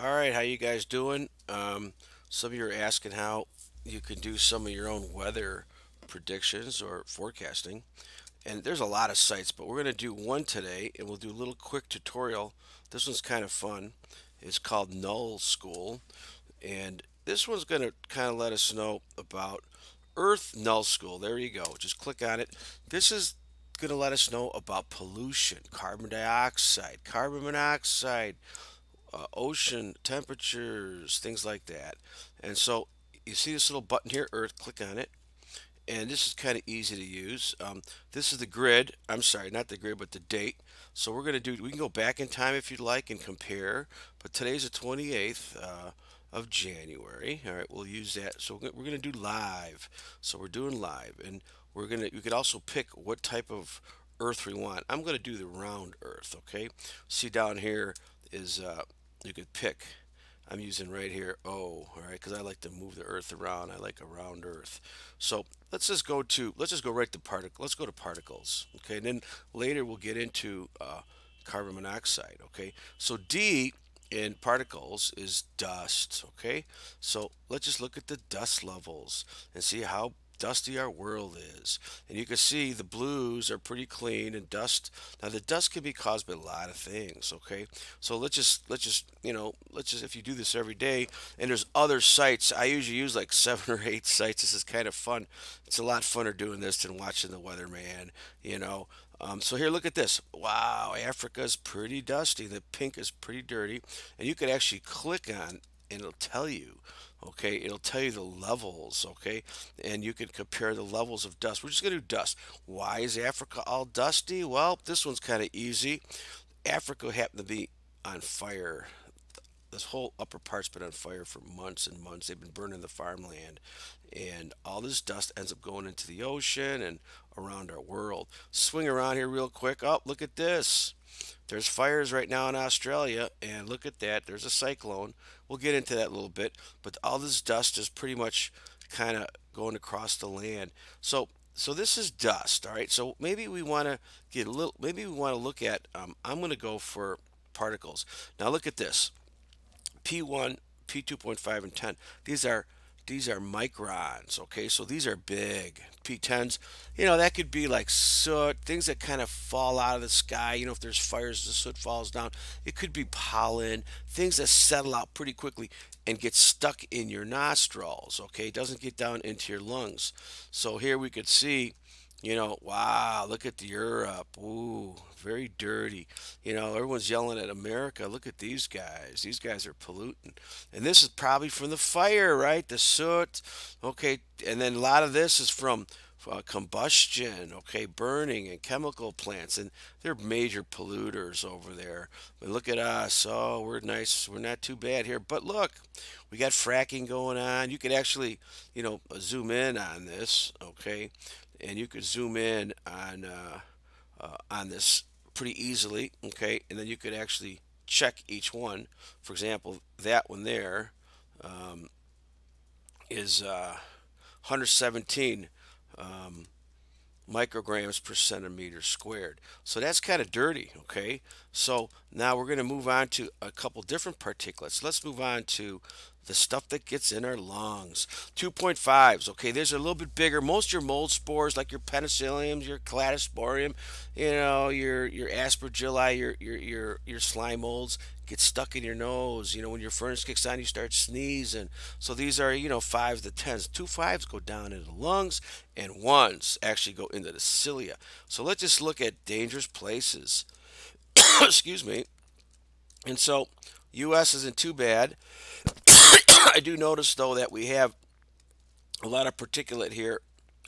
All right, how you guys doing? Um, some of you are asking how you can do some of your own weather predictions or forecasting. And there's a lot of sites, but we're going to do one today and we'll do a little quick tutorial. This one's kind of fun. It's called Null School. And this one's going to kind of let us know about Earth Null School. There you go. Just click on it. This is going to let us know about pollution, carbon dioxide, carbon monoxide, uh, ocean temperatures, things like that. And so you see this little button here, Earth, click on it. And this is kind of easy to use. Um, this is the grid. I'm sorry, not the grid, but the date. So we're going to do, we can go back in time if you'd like and compare. But today's the 28th uh, of January. All right, we'll use that. So we're going to do live. So we're doing live. And we're going to, you could also pick what type of earth we want. I'm going to do the round earth, okay? See down here is uh, you could pick. I'm using right here O all right because I like to move the earth around. I like a round earth. So let's just go to let's just go right to particle let's go to particles okay? And then later we'll get into uh, carbon monoxide okay? So D in particles is dust okay? So let's just look at the dust levels and see how dusty our world is. And you can see the blues are pretty clean and dust. Now the dust can be caused by a lot of things, okay? So let's just, let's just, you know, let's just, if you do this every day, and there's other sites, I usually use like seven or eight sites. This is kind of fun. It's a lot funner doing this than watching the weatherman, you know. Um, so here, look at this. Wow, Africa's pretty dusty. The pink is pretty dirty. And you could actually click on and it'll tell you okay? It'll tell you the levels okay? And you can compare the levels of dust. We're just going to do dust. Why is africa all dusty? Well this one's kind of easy. Africa happened to be on fire this whole upper part's been on fire for months and months they've been burning the farmland and all this dust ends up going into the ocean and around our world swing around here real quick oh look at this there's fires right now in Australia, and look at that. There's a cyclone. We'll get into that a little bit, but all this dust is pretty much kind of going across the land. So, so this is dust. All right. So maybe we want to get a little. Maybe we want to look at. Um, I'm going to go for particles. Now look at this. P1, P2.5, and 10. These are these are microns, okay? So these are big. P10s, you know, that could be like soot, things that kind of fall out of the sky. You know, if there's fires, the soot falls down. It could be pollen, things that settle out pretty quickly and get stuck in your nostrils, okay? It doesn't get down into your lungs. So here we could see you know, wow, look at Europe. Ooh, very dirty. You know, everyone's yelling at America. Look at these guys. These guys are polluting. And this is probably from the fire, right? The soot. Okay. And then a lot of this is from uh, combustion, okay, burning and chemical plants, and they're major polluters over there. But look at us. Oh, we're nice. We're not too bad here. But look, we got fracking going on. You could actually, you know, zoom in on this, okay, and you could zoom in on uh, uh, on this pretty easily okay and then you could actually check each one for example that one there um, is uh, 117 um, micrograms per centimeter squared. So that's kind of dirty, okay? So now we're going to move on to a couple different particulates. Let's move on to the stuff that gets in our lungs. 2.5s, okay, there's a little bit bigger. Most your mold spores, like your penicillium, your cladosporium, you know, your your aspergilli, your your your your slime molds get stuck in your nose. You know, when your furnace kicks on, you start sneezing. So these are, you know, fives to tens. Two fives go down into the lungs, and ones actually go into the cilia. So let's just look at dangerous places. Excuse me. And so, U.S. isn't too bad. I do notice though that we have a lot of particulate here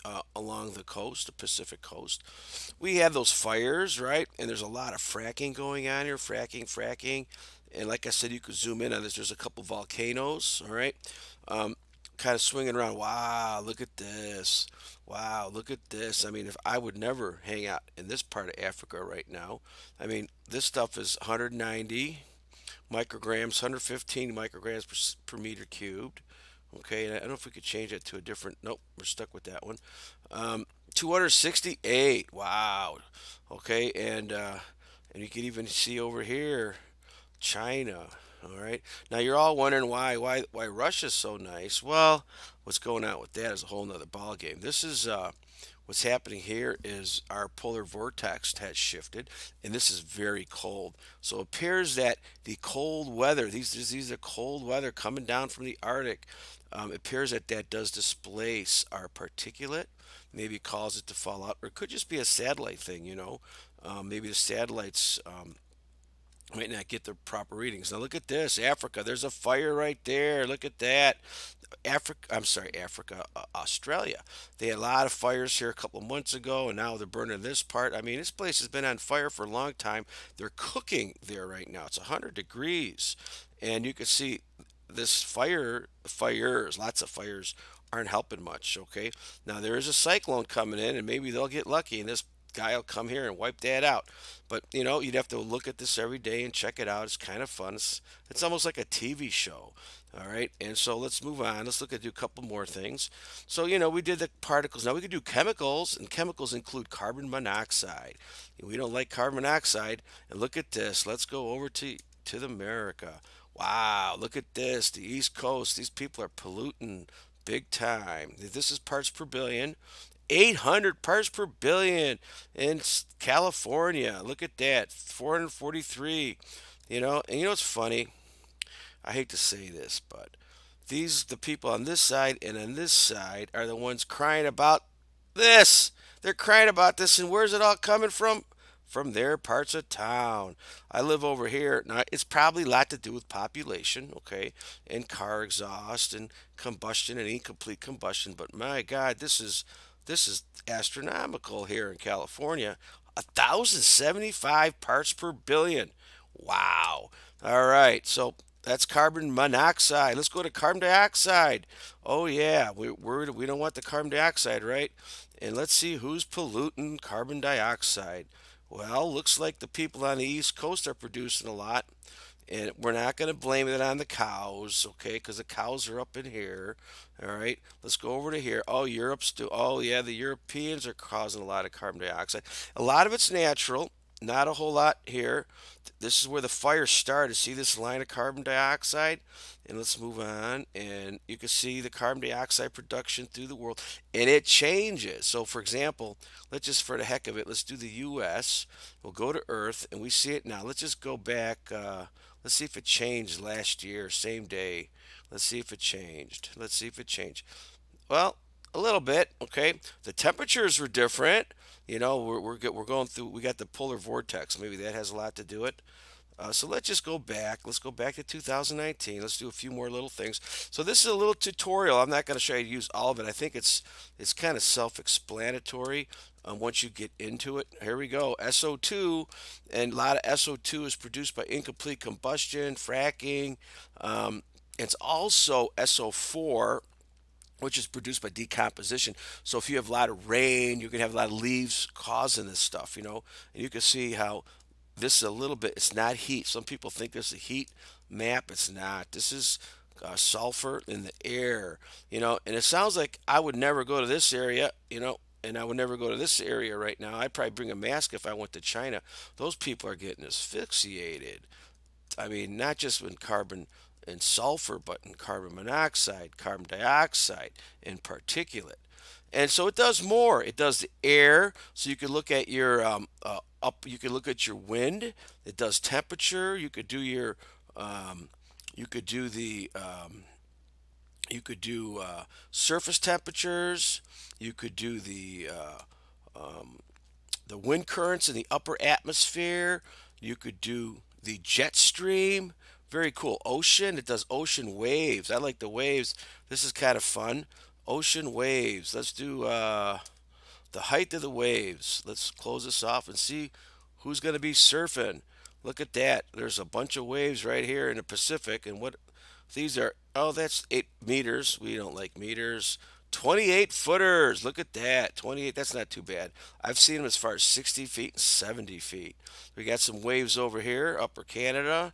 uh, along the coast, the Pacific coast. We have those fires, right? And there's a lot of fracking going on here, fracking, fracking. And like I said, you could zoom in on this. There's a couple volcanoes, all right? Um, kind of swinging around. Wow, look at this. Wow, look at this. I mean, if I would never hang out in this part of Africa right now. I mean, this stuff is 190 micrograms, 115 micrograms per, per meter cubed. Okay, and I don't know if we could change it to a different. Nope, we're stuck with that one. Um, 268. Wow. Okay, and uh, and you can even see over here, China. All right. Now you're all wondering why why why Russia's so nice. Well, what's going on with that is a whole nother ball game. This is uh, what's happening here is our polar vortex has shifted, and this is very cold. So it appears that the cold weather, these these are cold weather coming down from the Arctic. Um, it appears that that does displace our particulate, maybe cause it to fall out, or it could just be a satellite thing. You know, um, maybe the satellites. Um, might not get the proper readings. Now look at this, Africa. There's a fire right there. Look at that. Africa, I'm sorry, Africa, uh, Australia. They had a lot of fires here a couple of months ago, and now they're burning this part. I mean, this place has been on fire for a long time. They're cooking there right now. It's 100 degrees, and you can see this fire, fires, lots of fires aren't helping much. Okay, now there is a cyclone coming in, and maybe they'll get lucky, and this guy will come here and wipe that out. But you know, you'd have to look at this every day and check it out. It's kind of fun. It's, it's almost like a TV show. All right, and so let's move on. Let's look at do a couple more things. So you know, we did the particles. Now we could do chemicals, and chemicals include carbon monoxide. We don't like carbon monoxide. And look at this. Let's go over to to the America. Wow, look at this. The East Coast. These people are polluting big time. This is parts per billion. 800 parts per billion in California. Look at that, 443. You know, and you know what's funny? I hate to say this, but these the people on this side and on this side are the ones crying about this. They're crying about this, and where's it all coming from? From their parts of town. I live over here. Now, it's probably a lot to do with population, okay, and car exhaust and combustion and incomplete combustion. But my God, this is this is astronomical here in California. 1,075 parts per billion. Wow. All right. So that's carbon monoxide. Let's go to carbon dioxide. Oh, yeah. We, we're, we don't want the carbon dioxide, right? And let's see who's polluting carbon dioxide. Well, looks like the people on the East Coast are producing a lot and we're not going to blame it on the cows, okay? Because the cows are up in here. All right, let's go over to here. Oh, Europe's do. Oh, yeah, the Europeans are causing a lot of carbon dioxide. A lot of it's natural, not a whole lot here. This is where the fire started. See this line of carbon dioxide? And let's move on. And you can see the carbon dioxide production through the world. And it changes. So, for example, let's just, for the heck of it, let's do the U.S. We'll go to Earth, and we see it now. Let's just go back. Uh, Let's see if it changed last year, same day. Let's see if it changed. Let's see if it changed. Well, a little bit, okay. The temperatures were different. You know, we're, we're, we're going through, we got the polar vortex. Maybe that has a lot to do it. Uh, so let's just go back. Let's go back to 2019. Let's do a few more little things. So this is a little tutorial. I'm not going to show you to use all of it. I think it's it's kind of self-explanatory um, once you get into it. Here we go. SO2, and a lot of SO2 is produced by incomplete combustion, fracking. Um, it's also SO4, which is produced by decomposition. So if you have a lot of rain, you can have a lot of leaves causing this stuff, you know. And you can see how this is a little bit, it's not heat. Some people think this is a heat map. It's not. This is uh, sulfur in the air, you know. And it sounds like I would never go to this area, you know, and I would never go to this area right now. I'd probably bring a mask if I went to China. Those people are getting asphyxiated. I mean, not just in carbon and sulfur, but in carbon monoxide, carbon dioxide, and particulate. And so it does more. It does the air, so you could look at your um, uh, up. You could look at your wind. It does temperature. You could do your. Um, you could do the. Um, you could do uh, surface temperatures. You could do the uh, um, the wind currents in the upper atmosphere. You could do the jet stream. Very cool. Ocean. It does ocean waves. I like the waves. This is kind of fun. Ocean waves. Let's do uh, the height of the waves. Let's close this off and see who's going to be surfing. Look at that. There's a bunch of waves right here in the Pacific. And what these are, oh, that's 8 meters. We don't like meters. 28 footers. Look at that. 28. That's not too bad. I've seen them as far as 60 feet and 70 feet. We got some waves over here, upper Canada.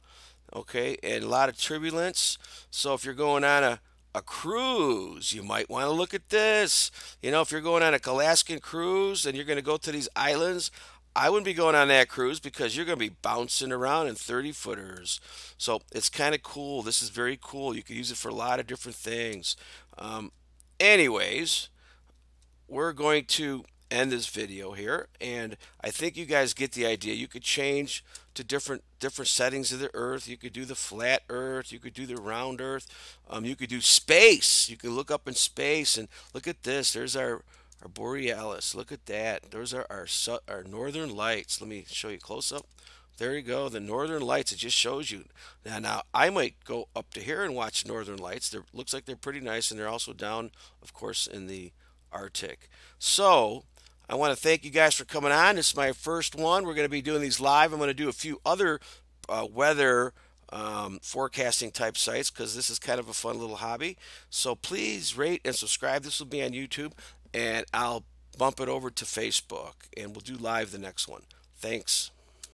Okay, and a lot of turbulence. So if you're going on a a cruise, you might want to look at this. You know, if you're going on a Alaskan cruise and you're going to go to these islands, I wouldn't be going on that cruise because you're going to be bouncing around in 30 footers. So it's kind of cool. This is very cool. You can use it for a lot of different things. Um, anyways, we're going to end this video here and I think you guys get the idea. You could change to different different settings of the earth. You could do the flat earth. You could do the round earth. Um, you could do space. You can look up in space and look at this. There's our our borealis. Look at that. Those are our our northern lights. Let me show you close up there you go the northern lights. It just shows you. Now now I might go up to here and watch northern lights. They looks like they're pretty nice and they're also down of course in the Arctic. So I want to thank you guys for coming on. This is my first one. We're going to be doing these live. I'm going to do a few other uh, weather um, forecasting type sites because this is kind of a fun little hobby. So please rate and subscribe. This will be on YouTube, and I'll bump it over to Facebook, and we'll do live the next one. Thanks.